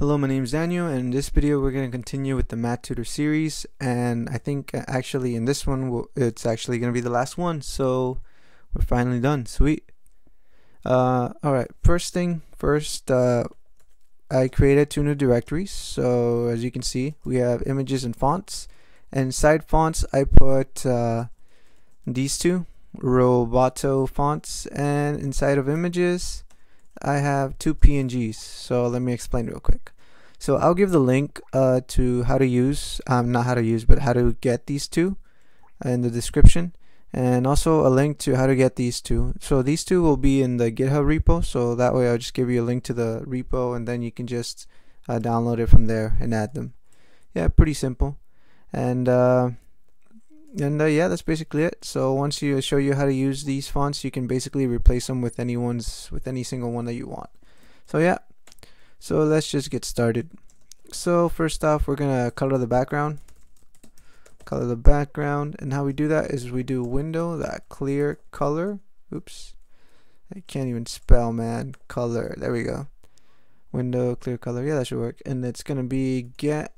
Hello, my name is Daniel, and in this video we're going to continue with the Math Tutor series, and I think uh, actually in this one we'll, it's actually going to be the last one, so we're finally done. Sweet. Uh, Alright, first thing first, uh, I created two new directories, so as you can see we have images and fonts, and inside fonts I put uh, these two, Roboto fonts, and inside of images I have two PNGs. So let me explain real quick. So I'll give the link uh, to how to use, um, not how to use, but how to get these two in the description. And also a link to how to get these two. So these two will be in the GitHub repo. So that way I'll just give you a link to the repo and then you can just uh, download it from there and add them. Yeah, pretty simple. And uh, and uh, yeah that's basically it. So once you show you how to use these fonts you can basically replace them with anyone's with any single one that you want. So yeah. So let's just get started. So first off we're gonna color the background. Color the background. And how we do that is we do window that clear color. Oops. I can't even spell man. Color. There we go. Window clear color. Yeah that should work. And it's gonna be get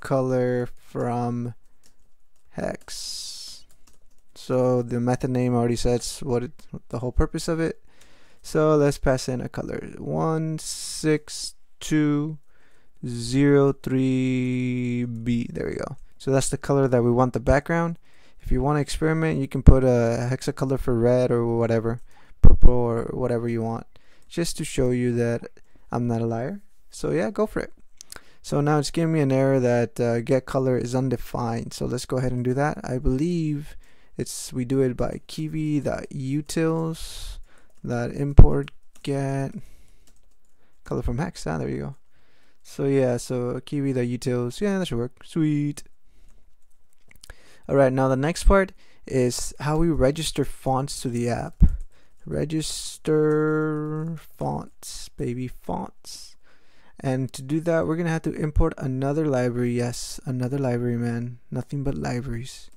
color from hex. So the method name already says what it, the whole purpose of it. So let's pass in a color. 16203B. There we go. So that's the color that we want the background. If you want to experiment, you can put a hexa color for red or whatever, purple or whatever you want, just to show you that I'm not a liar. So yeah, go for it. So now it's giving me an error that uh, get color is undefined. So let's go ahead and do that. I believe it's we do it by kivy.utils that import get color from hex. Ah, there you go. So yeah, so kivy.utils. Yeah, that should work. Sweet. Alright, now the next part is how we register fonts to the app. Register fonts, baby fonts. And to do that, we're going to have to import another library. Yes, another library, man. Nothing but libraries.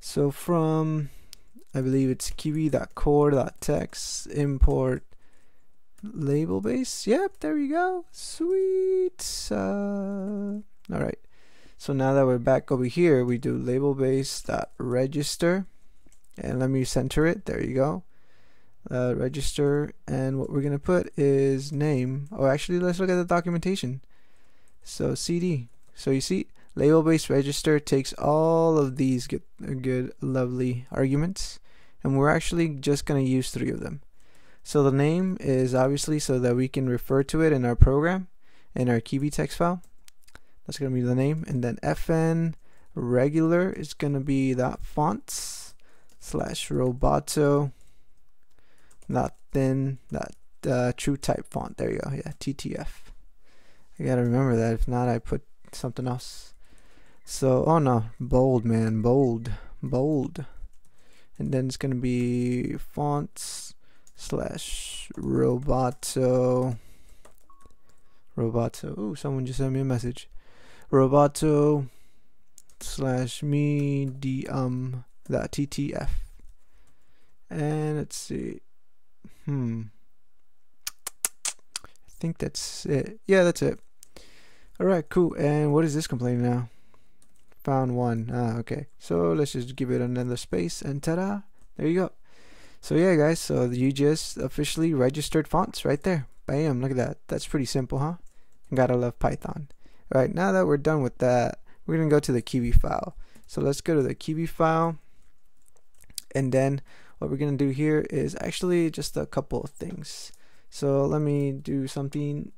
So from, I believe it's kivy.core.text, import label base. Yep, there we go. Sweet. Uh, all right. So now that we're back over here, we do label base.register. And let me center it. There you go uh, register and what we're gonna put is name. Or actually let's look at the documentation. So CD so you see label based register takes all of these good, good lovely arguments and we're actually just gonna use three of them. So the name is obviously so that we can refer to it in our program in our Kivy text file. That's gonna be the name and then fn regular is gonna be that fonts slash roboto not thin, not uh, true type font. There you go. Yeah, TTF. I gotta remember that. If not, I put something else. So, oh no, bold, man, bold, bold. And then it's gonna be fonts slash roboto. Roboto. Oh, someone just sent me a message. Roboto slash medium that TTF. And let's see. Hmm. I think that's it. Yeah, that's it. Alright, cool. And what is this complaining now? Found one. Ah, okay. So let's just give it another space and ta-da! There you go. So yeah, guys. So you just officially registered fonts right there. Bam! Look at that. That's pretty simple, huh? Gotta love Python. Alright, now that we're done with that, we're gonna go to the Kivy file. So let's go to the Kivy file, and then what we're going to do here is actually just a couple of things. So let me do something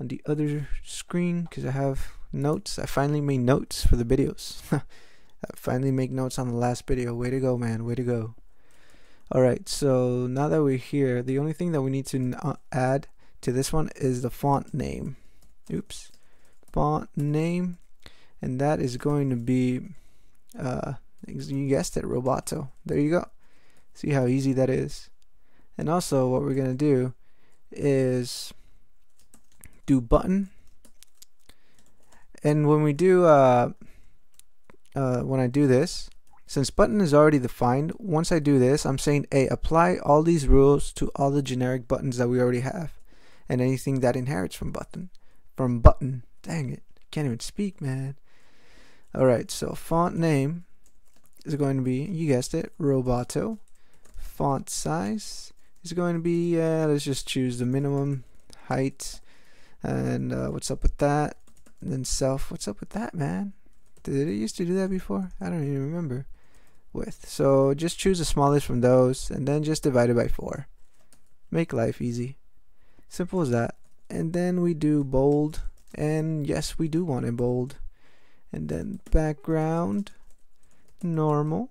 on the other screen because I have notes. I finally made notes for the videos. I finally make notes on the last video. Way to go, man. Way to go. Alright, so now that we're here, the only thing that we need to uh, add to this one is the font name. Oops. Font name. And that is going to be, uh, you guessed it, Roboto. There you go. See how easy that is? And also what we're going to do is do button. And when we do, uh, uh, when I do this, since button is already defined, once I do this, I'm saying, hey, apply all these rules to all the generic buttons that we already have and anything that inherits from button. from button. Dang it. Can't even speak, man. Alright, so font name is going to be, you guessed it, Roboto. Font size is going to be, uh, let's just choose the minimum height. And uh, what's up with that? And then self, what's up with that, man? Did it used to do that before? I don't even remember. with. So just choose the smallest from those and then just divide it by 4. Make life easy. Simple as that. And then we do bold. And yes, we do want it bold. And then background normal.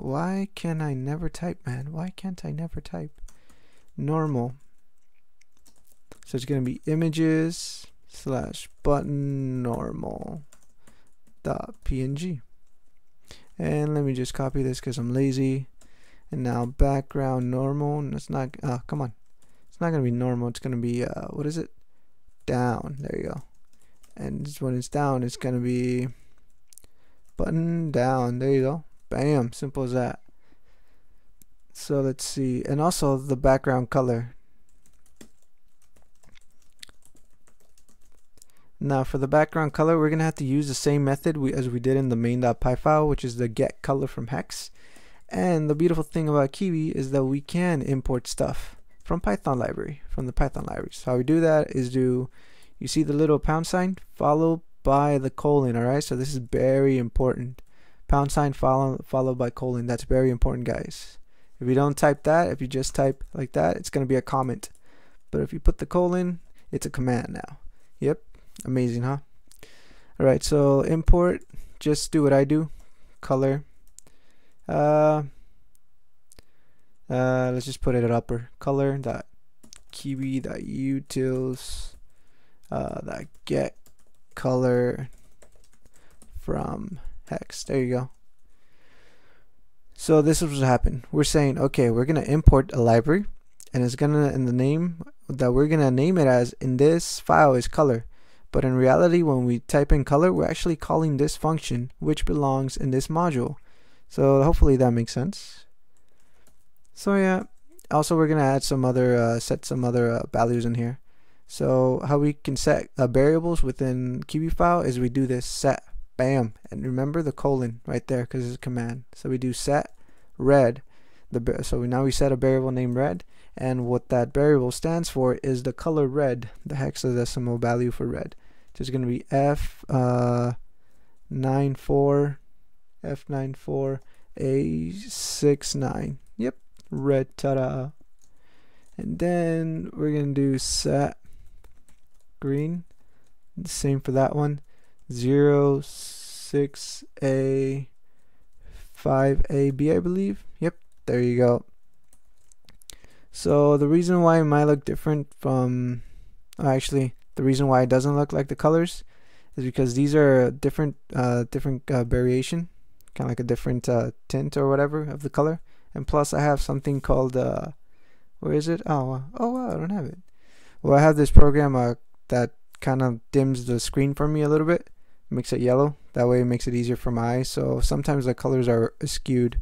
Why can I never type, man? Why can't I never type? Normal. So it's going to be images slash button normal dot png. And let me just copy this because I'm lazy. And now background normal. It's not, oh, come on. It's not going to be normal. It's going to be, uh, what is it? Down. There you go. And when it's down, it's going to be button down. There you go. Bam. Simple as that. So let's see. And also the background color. Now for the background color, we're going to have to use the same method we, as we did in the main.py file, which is the get color from hex. And the beautiful thing about Kivy is that we can import stuff from Python library, from the Python library. So how we do that is do, you see the little pound sign, followed by the colon, alright? So this is very important. Pound sign follow, followed by colon, that's very important guys. If you don't type that, if you just type like that, it's going to be a comment. But if you put the colon, it's a command now. Yep, Amazing, huh? Alright, so import, just do what I do. Color. Uh, uh, let's just put it at upper. Color dot kivy dot utils uh, that get color from hex. There you go. So this is what happened. We're saying, okay, we're gonna import a library, and it's gonna in the name that we're gonna name it as in this file is color. But in reality, when we type in color, we're actually calling this function, which belongs in this module. So hopefully that makes sense. So yeah, also we're gonna add some other, uh, set some other uh, values in here. So how we can set uh, variables within Kivy file is we do this set, bam, and remember the colon right there because it's a command. So we do set red, the so now we set a variable named red, and what that variable stands for is the color red, the hexadecimal value for red. So it's going to be F uh, 94 F94 A69. Yep, red ta-da. And then we're going to do set green. Same for that one. 0 6A 5AB I believe. Yep, there you go. So the reason why it might look different from actually the reason why it doesn't look like the colors is because these are different uh, different uh, variation kind of like a different uh, tint or whatever of the color and plus I have something called uh, where is it oh oh wow I don't have it well I have this program uh, that kind of dims the screen for me a little bit makes it yellow. That way it makes it easier for my eyes. So sometimes the colors are skewed.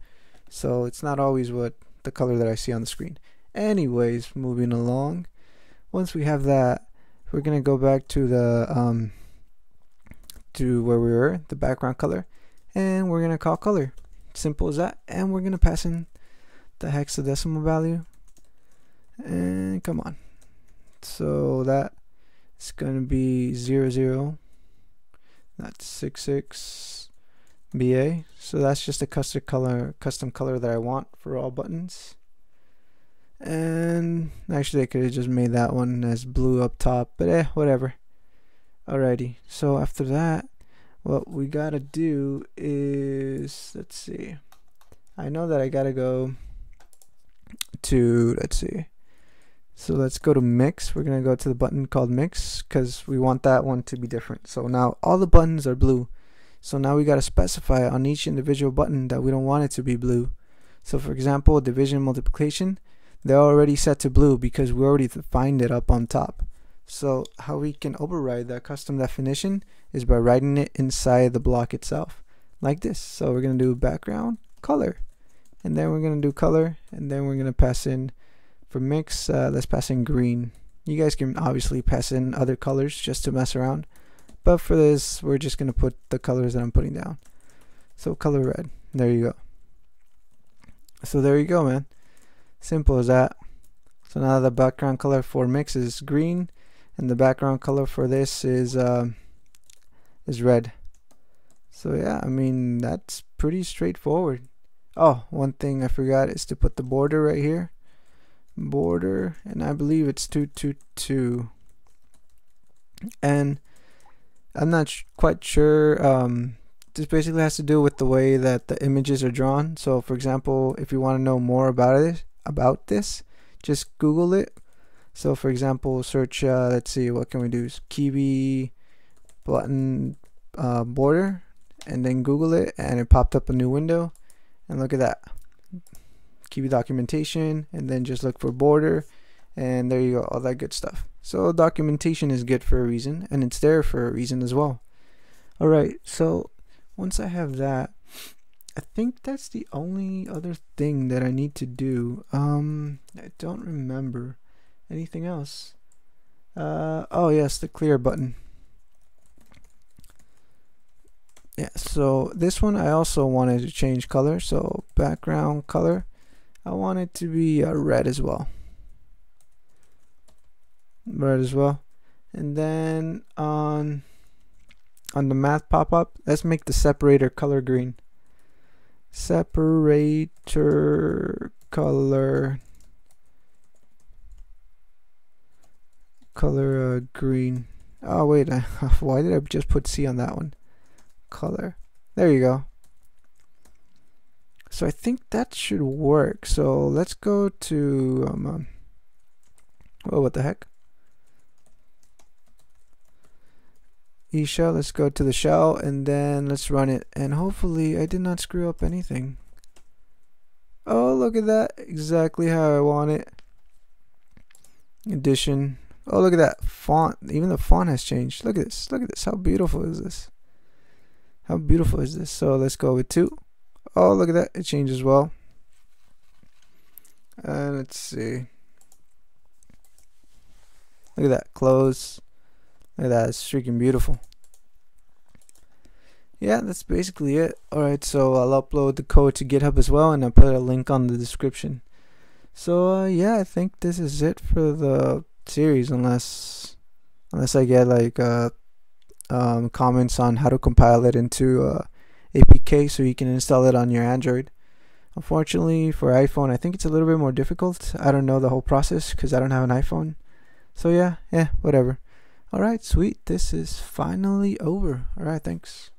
So it's not always what the color that I see on the screen. Anyways moving along. Once we have that we're gonna go back to the um, to where we were the background color. And we're gonna call color. Simple as that. And we're gonna pass in the hexadecimal value. And come on. So that is gonna be 00 zero that's 66 BA so that's just a custom color custom color that I want for all buttons and actually I could have just made that one as blue up top, but eh, whatever. Alrighty, so after that, what we gotta do is, let's see. I know that I gotta go to, let's see. So let's go to mix. We're gonna go to the button called mix because we want that one to be different. So now all the buttons are blue. So now we gotta specify on each individual button that we don't want it to be blue. So for example, division multiplication, they're already set to blue because we already defined it up on top. So how we can override that custom definition is by writing it inside the block itself like this. So we're going to do background color and then we're going to do color and then we're going to pass in for mix uh, let's pass in green You guys can obviously pass in other colors just to mess around. But for this, we're just going to put the colors that I'm putting down. So color red. There you go. So there you go, man. Simple as that. So now the background color for mix is green, and the background color for this is uh, is red. So yeah, I mean that's pretty straightforward. Oh, one thing I forgot is to put the border right here. Border, and I believe it's 222. And I'm not quite sure. Um, this basically has to do with the way that the images are drawn. So, for example, if you want to know more about it, about this, just Google it. So, for example, search. Uh, let's see, what can we do? Kivy button uh, border, and then Google it, and it popped up a new window. And look at that, Kivy documentation, and then just look for border, and there you go, all that good stuff. So documentation is good for a reason, and it's there for a reason as well. All right, so once I have that, I think that's the only other thing that I need to do. Um, I don't remember anything else. Uh, oh yes, the clear button. Yeah, so this one I also wanted to change color. So background color, I want it to be uh, red as well. Red as well. And then on on the math pop-up, let's make the separator color green. Separator color color uh, green. Oh wait, why did I just put C on that one? Color. There you go. So I think that should work. So let's go to um, um oh what the heck? eShell. Let's go to the shell and then let's run it. And hopefully I did not screw up anything. Oh, look at that. Exactly how I want it. Addition. Oh, look at that font. Even the font has changed. Look at this. Look at this. How beautiful is this? How beautiful is this? So let's go with two. Oh, look at that. It changed as well. And let's see. Look at that. Close. Look at that, it's freaking beautiful. Yeah, that's basically it. Alright, so I'll upload the code to GitHub as well, and I'll put a link on the description. So uh, yeah, I think this is it for the series, unless unless I get like uh, um, comments on how to compile it into uh, APK so you can install it on your Android. Unfortunately, for iPhone, I think it's a little bit more difficult. I don't know the whole process because I don't have an iPhone. So yeah, yeah, whatever. Alright, sweet. This is finally over. Alright, thanks.